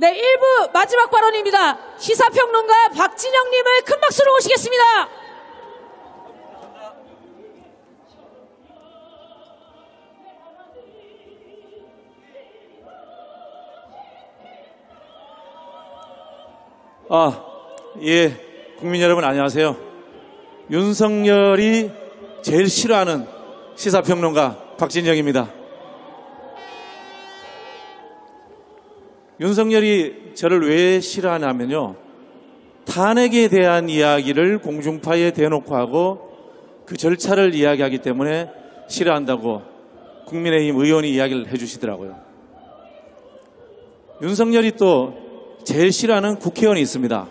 네, 1부 마지막 발언입니다. 시사평론가 박진영님을 큰 박수로 모시겠습니다. 아, 예. 국민 여러분 안녕하세요. 윤석열이 제일 싫어하는 시사평론가 박진영입니다. 윤석열이 저를 왜 싫어하냐면요. 탄핵에 대한 이야기를 공중파에 대놓고 하고 그 절차를 이야기하기 때문에 싫어한다고 국민의힘 의원이 이야기를 해주시더라고요. 윤석열이 또 제일 싫어하는 국회의원이 있습니다.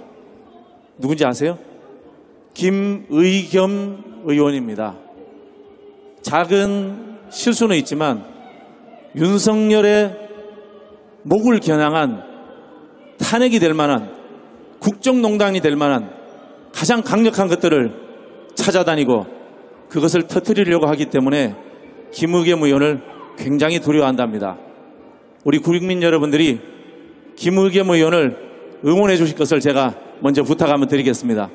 누군지 아세요? 김의겸 의원입니다. 작은 실수는 있지만 윤석열의 목을 겨냥한 탄핵이 될 만한 국정농단이 될 만한 가장 강력한 것들을 찾아다니고 그것을 터뜨리려고 하기 때문에 김의겸 의원을 굉장히 두려워한답니다. 우리 국민 여러분들이 김의겸 의원을 응원해 주실 것을 제가 먼저 부탁 한번 드리겠습니다.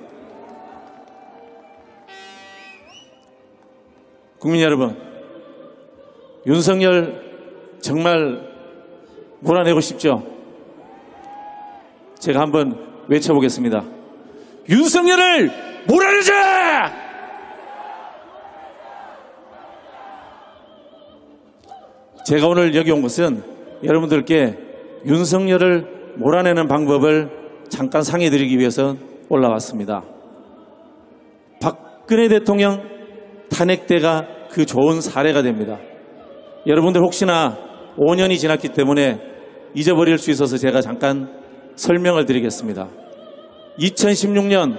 국민 여러분, 윤석열 정말 몰아내고 싶죠? 제가 한번 외쳐보겠습니다. 윤석열을 몰아내자! 제가 오늘 여기 온 것은 여러분들께 윤석열을 몰아내는 방법을 잠깐 상의드리기 위해서 올라왔습니다. 박근혜 대통령 탄핵대가 그 좋은 사례가 됩니다. 여러분들 혹시나 5년이 지났기 때문에 잊어버릴 수 있어서 제가 잠깐 설명을 드리겠습니다. 2016년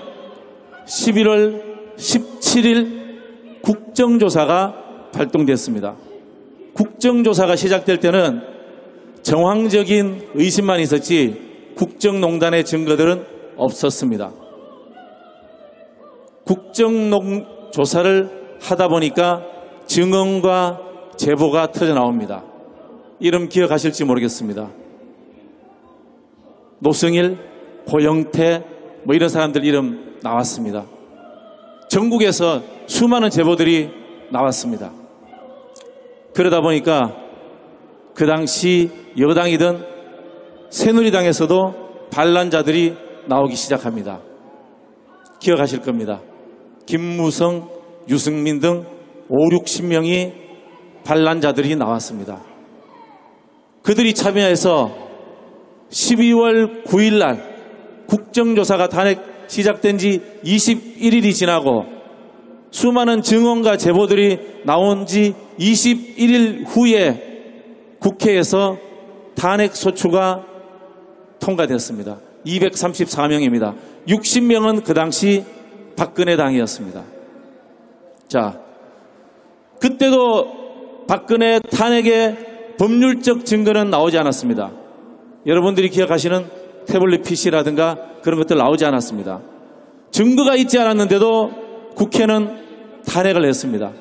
11월 17일 국정조사가 발동됐습니다. 국정조사가 시작될 때는 정황적인 의심만 있었지 국정농단의 증거들은 없었습니다. 국정조사를 하다 보니까 증언과 제보가 터져 나옵니다. 이름 기억하실지 모르겠습니다. 노승일, 고영태 뭐 이런 사람들 이름 나왔습니다. 전국에서 수많은 제보들이 나왔습니다. 그러다 보니까 그 당시 여당이든 새누리당에서도 반란자들이 나오기 시작합니다. 기억하실 겁니다. 김무성, 유승민 등 5, 60명이 반란자들이 나왔습니다. 그들이 참여해서 12월 9일 날 국정조사가 탄핵 시작된 지 21일이 지나고 수많은 증언과 제보들이 나온 지 21일 후에 국회에서 탄핵 소추가 통과됐습니다. 234명입니다. 60명은 그 당시 박근혜 당이었습니다. 자, 그때도 박근혜 탄핵의 법률적 증거는 나오지 않았습니다. 여러분들이 기억하시는 태블릿 PC라든가 그런 것들 나오지 않았습니다. 증거가 있지 않았는데도 국회는 탄핵을 했습니다.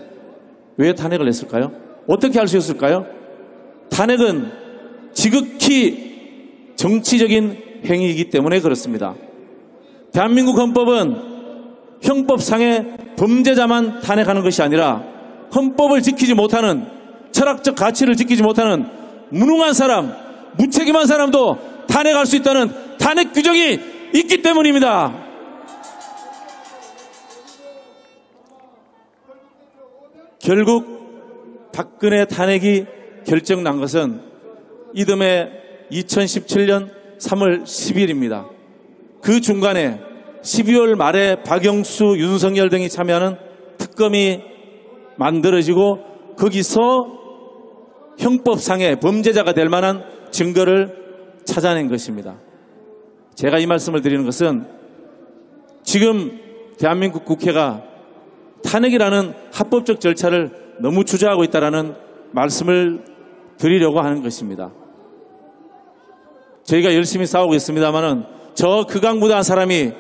왜 탄핵을 했을까요? 어떻게 할 수 있을까요? 탄핵은 지극히 정치적인 행위이기 때문에 그렇습니다. 대한민국 헌법은 형법상의 범죄자만 탄핵하는 것이 아니라 헌법을 지키지 못하는 철학적 가치를 지키지 못하는 무능한 사람, 무책임한 사람도 탄핵할 수 있다는 탄핵 규정이 있기 때문입니다. 결국 박근혜 탄핵이 결정난 것은 이듬해 2017년 3월 10일입니다. 그 중간에 12월 말에 박영수, 윤석열 등이 참여하는 특검이 만들어지고 거기서 형법상의 범죄자가 될 만한 증거를 찾아낸 것입니다. 제가 이 말씀을 드리는 것은 지금 대한민국 국회가 탄핵이라는 합법적 절차를 너무 주저하고 있다는 말씀을 드리려고 하는 것입니다. 저희가 열심히 싸우고 있습니다만은 저 극악무도한 사람이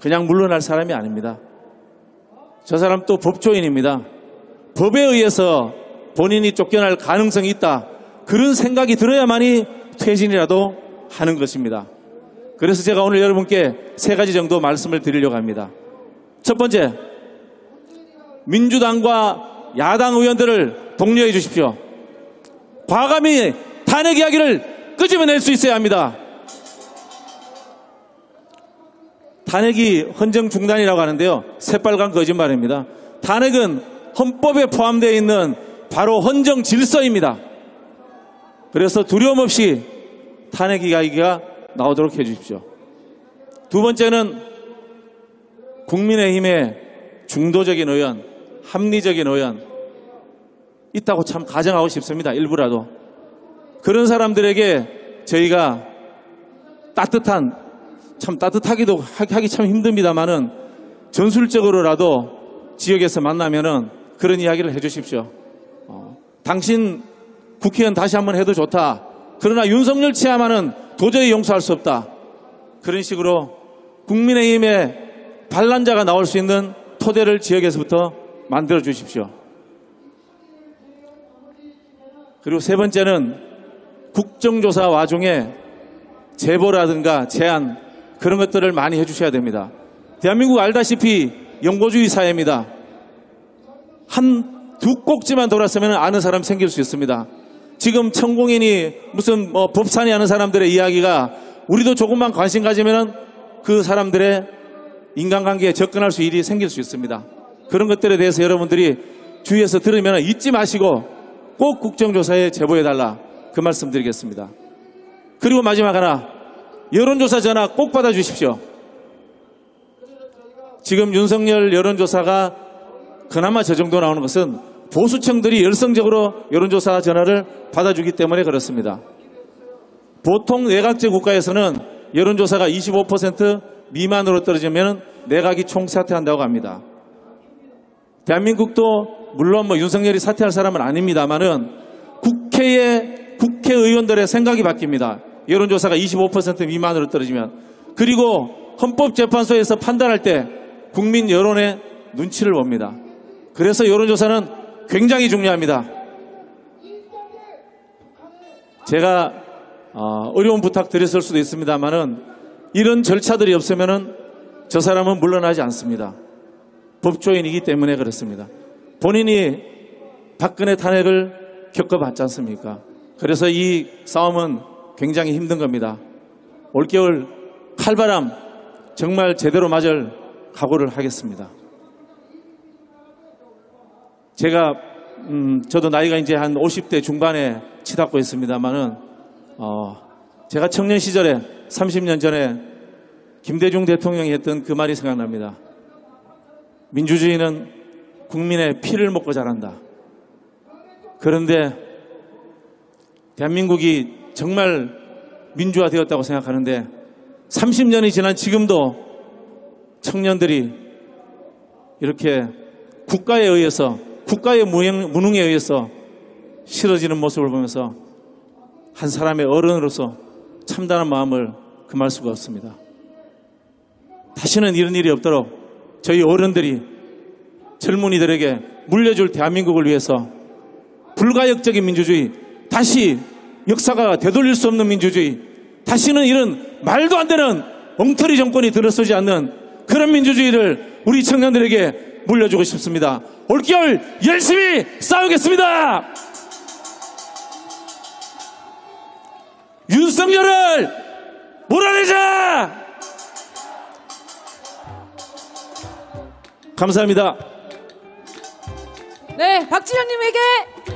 그냥 물러날 사람이 아닙니다. 저 사람 또 법조인입니다. 법에 의해서 본인이 쫓겨날 가능성이 있다. 그런 생각이 들어야만이 퇴진이라도 하는 것입니다. 그래서 제가 오늘 여러분께 세 가지 정도 말씀을 드리려고 합니다. 첫 번째, 민주당과 야당 의원들을 독려해 주십시오. 과감히 탄핵 이야기를 끄집어낼 수 있어야 합니다. 탄핵이 헌정 중단이라고 하는데요. 새빨간 거짓말입니다. 탄핵은 헌법에 포함되어 있는 바로 헌정 질서입니다. 그래서 두려움 없이 탄핵 이야기가 나오도록 해 주십시오. 두 번째는 국민의힘의 중도적인 의원, 합리적인 의원 있다고 참 가정하고 싶습니다. 일부라도. 그런 사람들에게 저희가 따뜻한 참 따뜻하기도 하- 하기 참 힘듭니다만은 전술적으로라도 지역에서 만나면은 그런 이야기를 해 주십시오. 어, 당신 국회의원 다시 한번 해도 좋다. 그러나 윤석열 치하만은 도저히 용서할 수 없다. 그런 식으로 국민의힘의 반란자가 나올 수 있는 토대를 지역에서부터 만들어 주십시오. 그리고 세 번째는 국정조사 와중에 제보라든가 제안 그런 것들을 많이 해주셔야 됩니다. 대한민국 알다시피 영고주의 사회입니다. 한 두 꼭지만 돌았으면 아는 사람 생길 수 있습니다. 지금 천공인이 무슨 뭐 법산이 하는 사람들의 이야기가 우리도 조금만 관심 가지면 그 사람들의 인간관계에 접근할 수 일이 생길 수 있습니다. 그런 것들에 대해서 여러분들이 주위에서 들으면 잊지 마시고 꼭 국정조사에 제보해달라 그 말씀 드리겠습니다. 그리고 마지막 하나 여론조사 전화 꼭 받아주십시오. 지금 윤석열 여론조사가 그나마 저 정도 나오는 것은 보수층들이 열성적으로 여론조사 전화를 받아주기 때문에 그렇습니다. 보통 내각제 국가에서는 여론조사가 25% 미만으로 떨어지면 내각이 총사퇴한다고 합니다. 대한민국도 물론 뭐 윤석열이 사퇴할 사람은 아닙니다만은 국회의 국회의원들의 생각이 바뀝니다. 여론조사가 25% 미만으로 떨어지면 그리고 헌법재판소에서 판단할 때 국민 여론의 눈치를 봅니다. 그래서 여론조사는 굉장히 중요합니다. 제가 어, 어려운 부탁 드렸을 수도 있습니다만은 이런 절차들이 없으면은 저 사람은 물러나지 않습니다. 법조인이기 때문에 그렇습니다. 본인이 박근혜 탄핵을 겪어봤지 않습니까? 그래서 이 싸움은 굉장히 힘든 겁니다. 올겨울 칼바람 정말 제대로 맞을 각오를 하겠습니다. 제가 음, 저도 나이가 이제 한 50대 중반에 치닫고 있습니다만은 어, 제가 청년 시절에 30년 전에 김대중 대통령이 했던 그 말이 생각납니다. 민주주의는 국민의 피를 먹고 자란다. 그런데 대한민국이 정말 민주화되었다고 생각하는데 30년이 지난 지금도 청년들이 이렇게 국가에 의해서 국가의 무능, 무능 에 의해서 싫어지는 모습을 보면서 한 사람의 어른으로서 참담한 마음을 금할 수가 없습니다. 다시는 이런 일이 없도록 저희 어른들이 젊은이들에게 물려줄 대한민국을 위해서 불가역적인 민주주의, 다시 역사가 되돌릴 수 없는 민주주의, 다시는 이런 말도 안 되는 엉터리 정권이 들어서지 않는 그런 민주주의를 우리 청년들에게 물려주고 싶습니다. 올겨울 열심히 싸우겠습니다! 윤석열을 몰아내자! 감사합니다. 네, 박진영님에게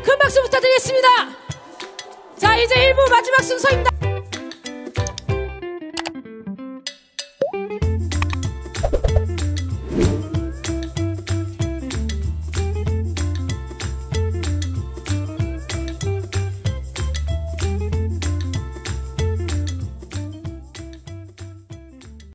큰 박수 부탁드리겠습니다. 자, 이제 1부 마지막 순서입니다.